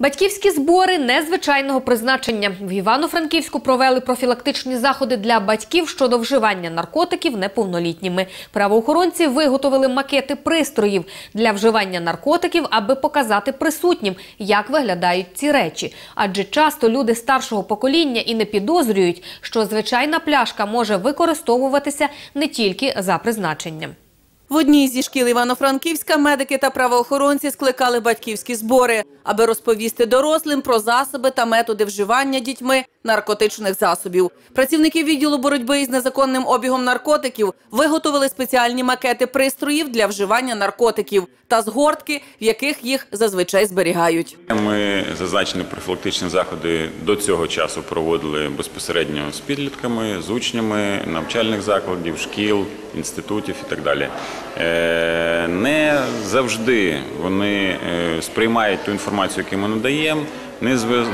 Батьківські збори незвичайного призначення. В Івано-Франківську провели профілактичні заходи для батьків щодо вживання наркотиків неповнолітніми. Правоохоронці виготовили макети пристроїв для вживання наркотиків, аби показати присутнім, як виглядають ці речі. Адже часто люди старшого покоління і не підозрюють, що звичайна пляшка може використовуватися не тільки за призначенням. В одній зі шкіл Івано-Франківська медики та правоохоронці скликали батьківські збори, аби розповісти дорослим про засоби та методи вживання дітьми наркотичних засобів. Працівники відділу боротьби із незаконним обігом наркотиків виготовили спеціальні макети пристроїв для вживання наркотиків та згортки, в яких їх зазвичай зберігають. Ми зазначені профілактичні заходи до цього часу проводили безпосередньо з підлітками, з учнями навчальних закладів, шкіл, інститутів і так далі. Е, Не завжди вони е, сприймають ту інформацію, яку ми надаємо,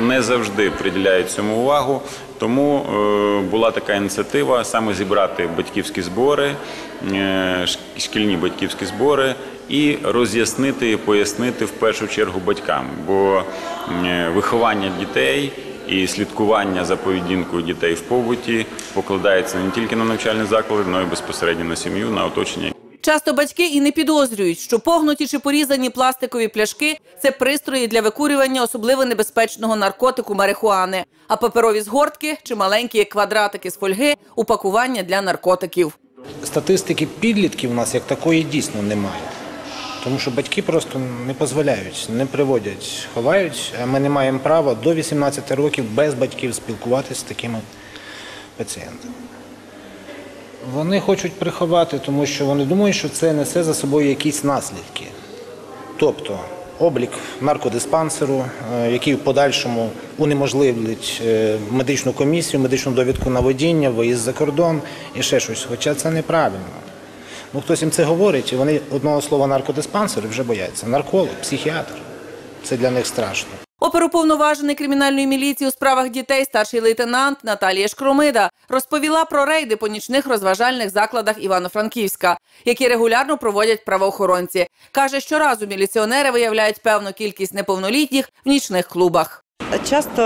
не завжди приділяють цьому увагу. Тому е, була така ініціатива саме зібрати батьківські збори, е, шкільні батьківські збори і роз'яснити і пояснити в першу чергу батькам, бо е, виховання дітей. І слідкування за поведінкою дітей в побуті покладається не тільки на навчальні заклади, але й безпосередньо на сім'ю, на оточення. Часто батьки і не підозрюють, що погнуті чи порізані пластикові пляшки це пристрої для викурювання особливо небезпечного наркотику марихуани, а паперові згортки чи маленькі квадратики з фольги упакування для наркотиків. Статистики підлітків у нас як такої дійсно немає. Тому що батьки просто не дозволяють, не приводять, ховають. Ми не маємо права до 18 років без батьків спілкуватися з такими пацієнтами. Вони хочуть приховати, тому що вони думають, що це несе за собою якісь наслідки. Тобто облік наркодиспансеру, е, який в подальшому унеможливить е, медичну комісію, медичну довідку на водіння, виїзд за кордон і ще щось. Хоча це неправильно. Ну, хтось їм це говорить, і вони одного слова наркодиспансер вже бояться. Нарколог, психіатр. Це для них страшно. Оперуповноважений кримінальної міліції у справах дітей старший лейтенант Наталія Шкромида розповіла про рейди по нічних розважальних закладах Івано-Франківська, які регулярно проводять правоохоронці. Каже, щоразу міліціонери виявляють певну кількість неповнолітніх в нічних клубах. Часто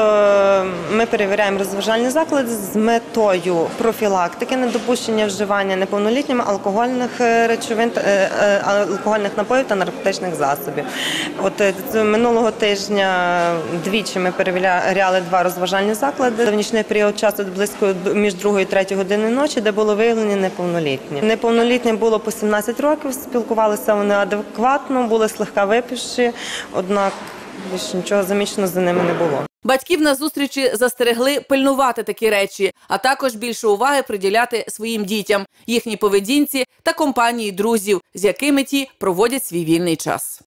ми перевіряємо розважальні заклади з метою профілактики недопущення вживання неповнолітніми алкогольних е, речовин, е, е, алкогольних напоїв та наркотичних засобів. От минулого тижня двічі ми перевіряли два розважальні заклади в нічний період часу близько між 2 і 3 години ночі, де було виявлені неповнолітні. Неповнолітнім було по 17 років, спілкувалися вони адекватно, були слегка випивші, однак більше нічого замічено за ними не було. Батьків на зустрічі застерегли пильнувати такі речі, а також більше уваги приділяти своїм дітям, їхній поведінці та компанії друзів, з якими ті проводять свій вільний час.